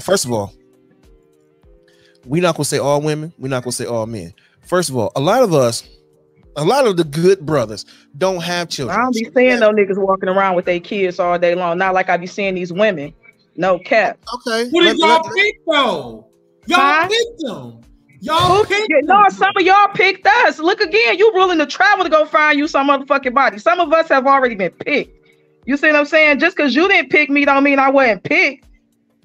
First of all, we're not gonna say all women. We're not gonna say all men. First of all, a lot of us, a lot of the good brothers don't have children. I don't be seeing no niggas walking around with their kids all day long. Not like I be seeing these women. No cap. Okay. What did y'all pick though? Y'all Huh? picked them. Y'all picked Yeah, no, some of y'all picked us. Look again, you willing to travel to go find you some motherfucking body. Some of us have already been picked. You see what I'm saying? Just because you didn't pick me, don't mean I wasn't picked.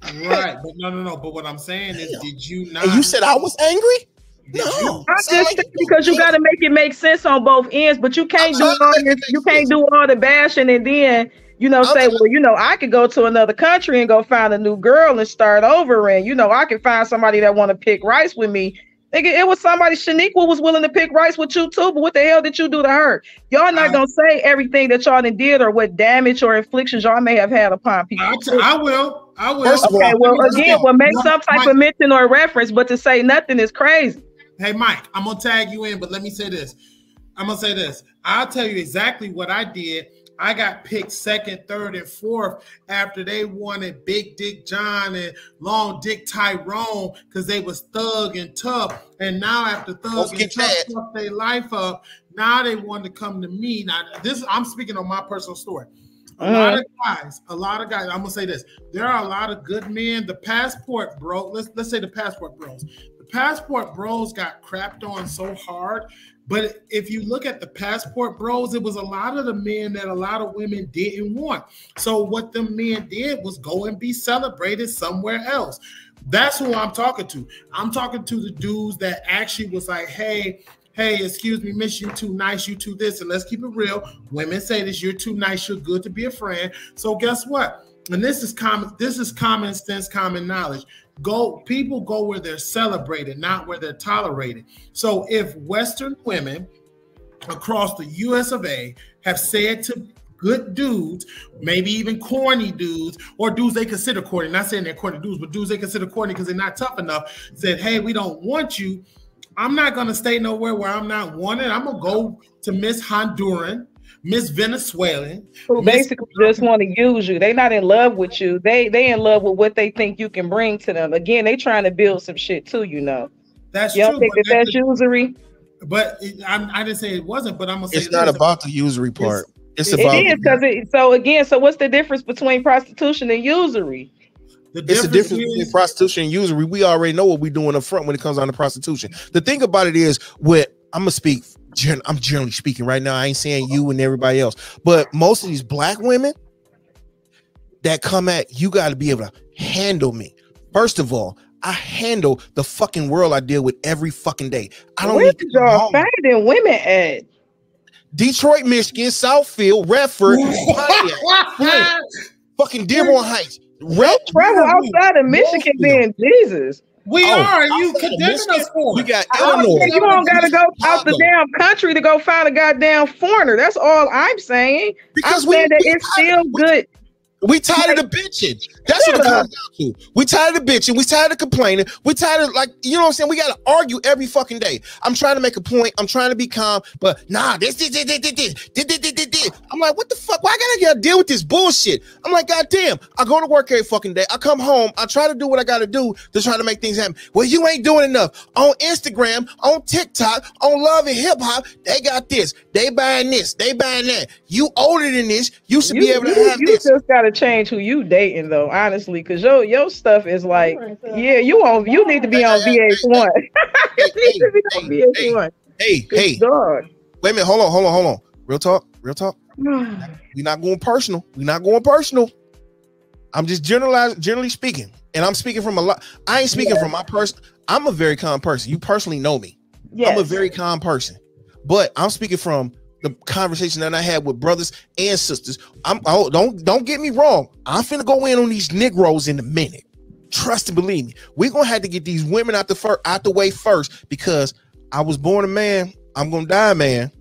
Right, but no, no, no. But what I'm saying is, did you not? And you said I was angry? did No. I'm just like saying because you got to make it make sense on both ends, but you can't I'm do all make this, you can't do all the bashing and then you know I'm say, well, you know, I could go to another country and go find a new girl and start over, and you know, I could find somebody that want to pick rice with me. Nigga, it was somebody Shaniqua was willing to pick rice with you too, but what the hell did you do to her? Y'all not I- gonna say everything that y'all did or what damage or inflictions y'all may have had upon people. I, t- I will. I will. First Okay, well, again, well, make some type Mike, of mention or reference, but to say nothing is crazy. Hey, Mike, I'm gonna tag you in, but let me say this. I'm gonna say this. I'll tell you exactly what I did. I got picked second, third, and fourth after they wanted Big Dick John and Long Dick Tyrone because they was thug and tough. And now after Don't thug and tough fucked their life up, now they want to come to me. Now this I'm speaking on my personal story. A lot Uh-huh. of guys, a lot of guys. I'm gonna say this: there are a lot of good men. The passport bro, let's let's say the passport bros. The passport bros got crapped on so hard. But if you look at the passport bros, it was a lot of the men that a lot of women didn't want. So what the men did was go and be celebrated somewhere else. That's who I'm talking to. I'm talking to the dudes that actually was like, hey, hey, excuse me, miss, you too nice, you too this, and let's keep it real. Women say this, you're too nice, you're good to be a friend. So guess what? And this is common, this is common sense, common knowledge. Go, people go where they're celebrated, not where they're tolerated. So if Western women across the US of A have said to good dudes, maybe even corny dudes, or dudes they consider corny, not saying they're corny dudes, but dudes they consider corny because they're not tough enough, said, Hey, we don't want you. I'm not gonna stay nowhere where I'm not wanted. I'm gonna go to Miss Honduran, Miss Venezuelan. who Miss- basically just want to use you. They not in love with you. They they in love with what they think you can bring to them. Again, they trying to build some shit too. You know. That's Y'all true. think that that's usury? but it, I'm, I didn't say it wasn't, but I'm gonna say It's not this. about the usury part. It's, it It about is because it. So again, so what's the difference between prostitution and usury? The it's the difference is- between prostitution and usury. We already know what we're doing up front when it comes down to prostitution. The thing about it is, what I'm gonna speak. gen- I'm generally speaking right now. I ain't saying you and everybody else, but most of these black women that come at you, got to be able to handle me. First of all, I handle the fucking world I deal with every fucking day. I don't Where need did to come y'all home. finding women at? Detroit, Michigan, Southfield, Redford, Pontiac, fucking Dearborn Heights. Red, Travel outside of Michigan, then Jesus. we Oh, are. You outside condemning us for We it. got I don't Illinois. think you don't gotta go out the damn country to go find a goddamn foreigner. That's all I'm saying. Because I'm we, saying that we it's tired- still we- good. We tired of the bitching. That's what it comes down to. We tired of bitching. We tired of complaining. We tired of like you know what I'm saying. We gotta argue every fucking day. I'm trying to make a point. I'm trying to be calm, but nah, this this this this this this this, this, this, this. I'm like, what the fuck? Why gotta gotta deal with this bullshit? I'm like, goddamn. I go to work every fucking day. I come home. I try to do what I gotta do to try to make things happen. Well, you ain't doing enough on Instagram, on TikTok, on Love and Hip Hop. They got this. They buying this. They buying that. You older than this. You should you, be able to you, have you this. You just gotta change who you dating though honestly, because your your stuff is oh like, yeah, you on you need to be on VH1. you need to be on hey, VH1. Hey, hey, Dog. wait a minute. Hold on, hold on, hold on. Real talk, real talk. We're not going personal. We're not going personal. I'm just generalizing, generally speaking, and I'm speaking from a lot. I ain't speaking from my person. I'm a very calm person. You personally know me. yes. I'm a very calm person, but I'm speaking from the conversation that I had with brothers and sisters. I'm oh, don't don't get me wrong. I'm finna go in on these Negroes in a minute. Trust and believe me. We're gonna have to get these women out the fir- out the way first because I was born a man. I'm gonna die a man,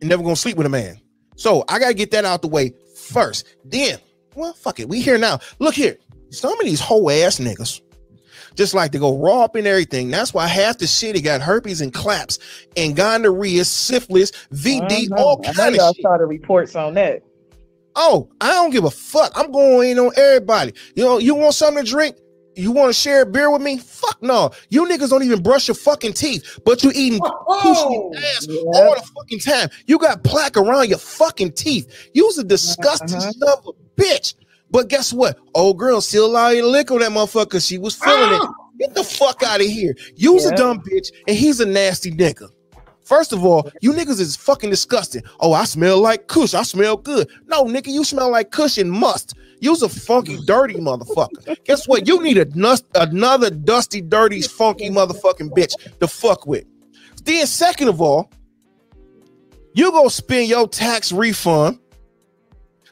and never gonna sleep with a man. So I gotta get that out the way first. Then, well, fuck it. We here now. Look here. Some of these whole ass niggas just like to go raw up and everything. That's why half the city got herpes and claps and gonorrhea, syphilis, VD, all I know kind y'all of shit. saw the reports on that. Oh, I don't give a fuck. I'm going in on everybody. You know, you want something to drink? you want to share a beer with me? Fuck no. You niggas don't even brush your fucking teeth, but you eating Oh, ass yeah. all the fucking time. You got plaque around your fucking teeth. You's a disgusting Uh-huh. son of a bitch. But guess what? Old girl still allow you to lick on that motherfucker. She was feeling it. Ah! Get the fuck out of here. You's Yeah. a dumb bitch, and he's a nasty nigga. First of all, you niggas is fucking disgusting. Oh, I smell like Kush. I smell good. No, nigga, you smell like Kush and must. You's a funky, dirty motherfucker. Guess what? You need a nus- another dusty, dirty, funky motherfucking bitch to fuck with. Then, second of all, you go spend your tax refund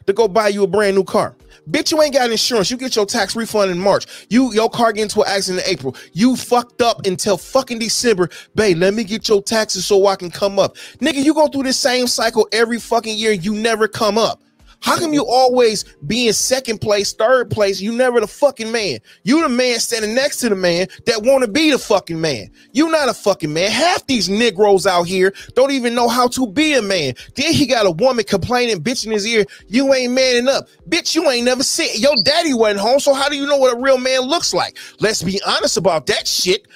to go buy you a brand new car. Bitch, you ain't got insurance. You get your tax refund in March. You your car get into an accident in April. You fucked up until fucking December. Babe, let me get your taxes so I can come up. Nigga, you go through this same cycle every fucking year. You never come up. How come you always be in second place, third place? You never the fucking man. You the man standing next to the man that want to be the fucking man. You not a fucking man. Half these Negroes out here don't even know how to be a man. Then he got a woman complaining, bitch in his ear. You ain't manning up, bitch. You ain't never seen your daddy wasn't home. So how do you know what a real man looks like? Let's be honest about that shit.